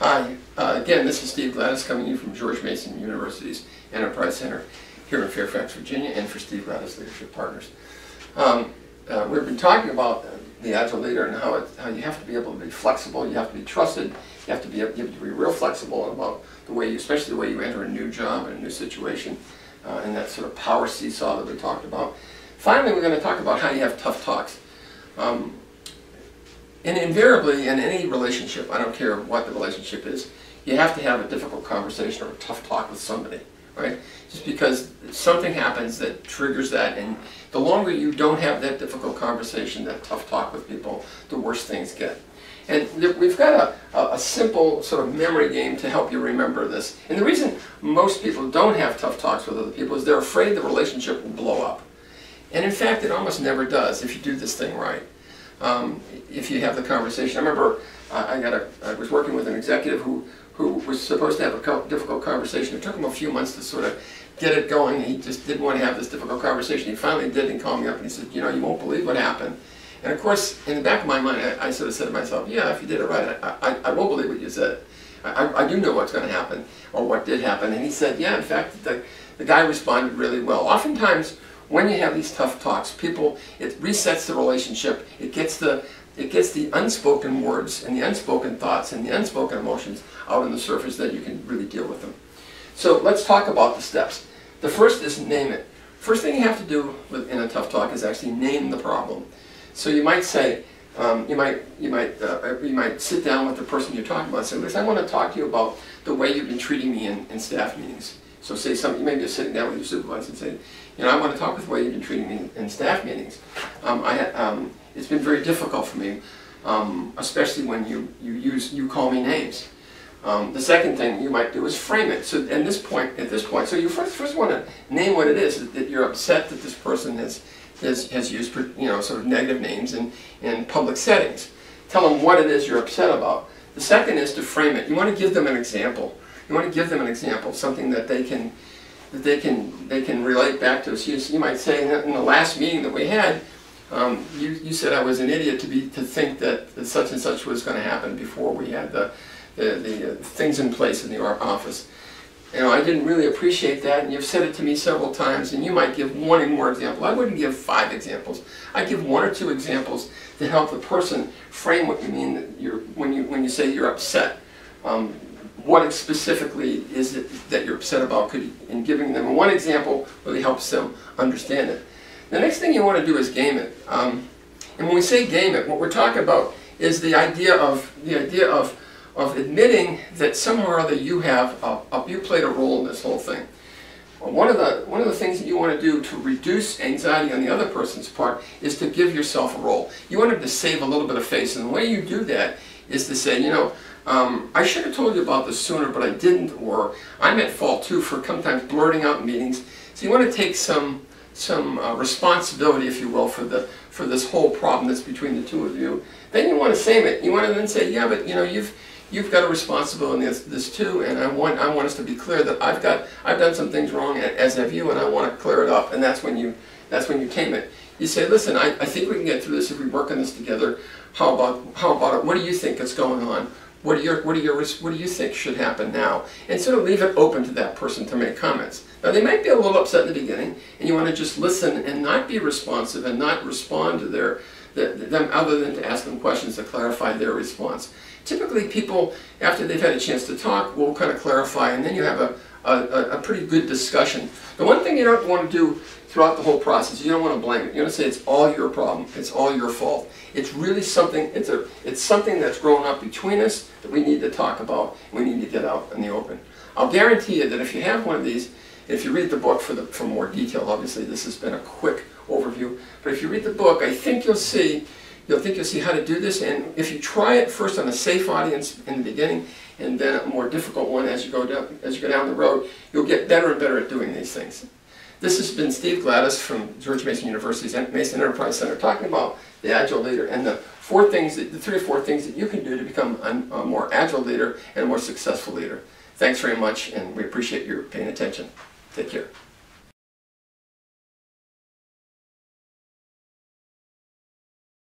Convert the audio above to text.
Hi, uh, again, this is Steve Gladis coming to you from George Mason University's Enterprise Center here in Fairfax, Virginia, and for Steve Gladis Leadership Partners. Um, uh, we've been talking about the Agile leader and how, it, how you have to be able to be flexible, you have to be trusted, you have to be, have to be real flexible about the way you, especially the way you enter a new job and a new situation, uh, and that sort of power seesaw that we talked about. Finally, we're going to talk about how you have tough talks. Um, and invariably, in any relationship, I don't care what the relationship is, you have to have a difficult conversation or a tough talk with somebody, right? Just because something happens that triggers that, and the longer you don't have that difficult conversation, that tough talk with people, the worse things get. And we've got a, a, simple sort of memory game to help you remember this. And the reason most people don't have tough talks with other people is they're afraid the relationship will blow up. And in fact, it almost never does if you do this thing right um, if you have the conversation. I remember I, got a, I was working with an executive who, who was supposed to have a difficult conversation. It took him a few months to sort of get it going. He just didn't want to have this difficult conversation. He finally did and called me up and he said, you know, you won't believe what happened. And of course, in the back of my mind, I, I sort of said to myself, yeah, if you did it right, I, I, I won't believe what you said. I, I do know what's going to happen or what did happen. And he said, yeah, in fact, the, the guy responded really well. Oftentimes, when you have these tough talks, people, it resets the relationship. It gets the, it gets the unspoken words and the unspoken thoughts and the unspoken emotions out on the surface that you can really deal with them. So let's talk about the steps. The first is name it. First thing you have to do with, in a tough talk is actually name the problem. So you might say, um, you might you might uh, you might sit down with the person you're talking about and say, listen, I want to talk to you about the way you've been treating me in, in staff meetings. So say something, maybe you're sitting down with your supervisor and say, you know, I want to talk with the way you've been treating me in staff meetings. Um, I, um, it's been very difficult for me, um, especially when you, you use, you call me names. Um, the second thing you might do is frame it. So at this point, at this point, so you first, first want to name what it is, that you're upset that this person has, has, has used, you know, sort of negative names in, in public settings. Tell them what it is you're upset about. The second is to frame it. You want to give them an example. You want to give them an example, something that they can that they can they can relate back to. So you, you might say in the last meeting that we had, um, you, you said I was an idiot to be to think that, such and such was going to happen before we had the the, the uh, things in place in the office. You know, I didn't really appreciate that, and you've said it to me several times, and you might give one more example. I wouldn't give five examples. I'd give one or two examples to help the person frame what you mean you're, when you when you say you're upset. Um, what specifically is it that you're upset about could, and giving them one example really helps them understand it. The next thing you want to do is game it. Um, and when we say game it, what we're talking about is the idea of the idea of of admitting that somehow or other you have a, a, you played a role in this whole thing. One of the one of the things that you want to do to reduce anxiety on the other person's part is to give yourself a role. You want them to save a little bit of face, and the way you do that is to say, you know, um, I should have told you about this sooner, but I didn't, or I'm at fault too for sometimes blurting out meetings. So you want to take some some uh, responsibility, if you will, for the for this whole problem that's between the two of you. Then you want to say it. You want to then say, yeah, but you know, you've you've got a responsibility in this, this too, and I want I want us to be clear that I've got I've done some things wrong as have you, and I want to clear it up. And that's when you that's when you tame it. You say, listen, I, I think we can get through this if we work on this together. How about how about it? What do you think is going on? What do, your, what, are your, what do you think should happen now? And sort of leave it open to that person to make comments. Now they might be a little upset in the beginning, and you want to just listen and not be responsive and not respond to their, the, them other than to ask them questions to clarify their response. Typically people, after they've had a chance to talk, will kind of clarify, and then you have a, a, a pretty good discussion. The one thing you don't want to do throughout the whole process. You don't want to blame it. You want to say it's all your problem. It's all your fault. It's really something. It's a. It's something that's grown up between us that we need to talk about. We need to get out in the open. I'll guarantee you that if you have one of these, if you read the book for the for more detail, obviously this has been a quick overview. But if you read the book, I think you'll see. You'll think you'll see how to do this, and if you try it first on a safe audience in the beginning, and then a more difficult one as you go down as you go down the road, you'll get better and better at doing these things. This has been Steve Gladis from George Mason University's Mason Enterprise Center talking about the Agile leader and the four things, that, the three or four things that you can do to become a, a more agile leader and a more successful leader. Thanks very much and we appreciate your paying attention. Take care.